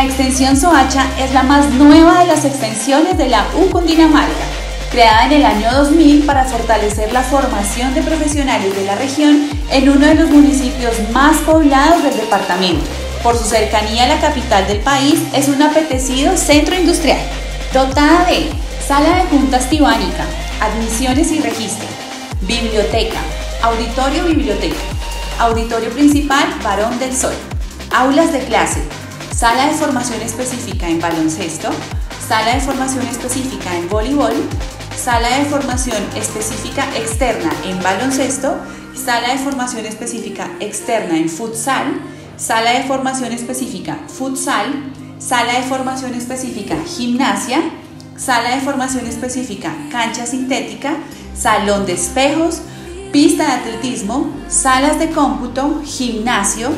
La extensión Soacha es la más nueva de las extensiones de la U Cundinamarca, creada en el año 2000 para fortalecer la formación de profesionales de la región en uno de los municipios más poblados del departamento. Por su cercanía a la capital del país, es un apetecido centro industrial. Dotada de sala de juntas tibánica, admisiones y registro, biblioteca, auditorio biblioteca, auditorio principal Barón del Sol, aulas de clase, sala de formación específica en baloncesto, sala de formación específica en voleibol, sala de formación específica externa en baloncesto, sala de formación específica externa en futsal, sala de formación específica futsal, sala de formación específica gimnasia, sala de formación específica cancha sintética, salón de espejos, pista de atletismo, salas de cómputo, gimnasio,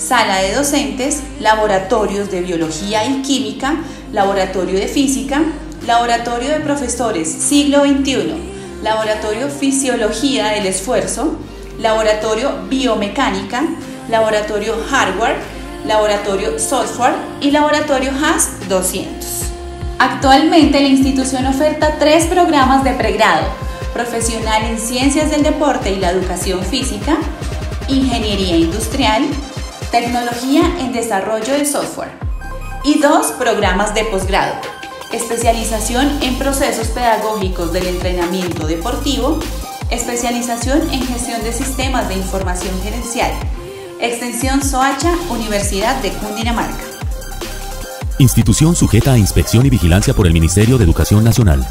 sala de docentes, laboratorios de biología y química, laboratorio de física, laboratorio de profesores siglo XXI, laboratorio fisiología del esfuerzo, laboratorio biomecánica, laboratorio hardware, laboratorio software y laboratorio HAS 200. Actualmente la institución oferta tres programas de pregrado, profesional en ciencias del deporte y la educación física, ingeniería industrial, tecnología en desarrollo de software y dos programas de posgrado, especialización en procesos pedagógicos del entrenamiento deportivo, especialización en gestión de sistemas de información gerencial, extensión Soacha, Universidad de Cundinamarca. Institución sujeta a inspección y vigilancia por el Ministerio de Educación Nacional.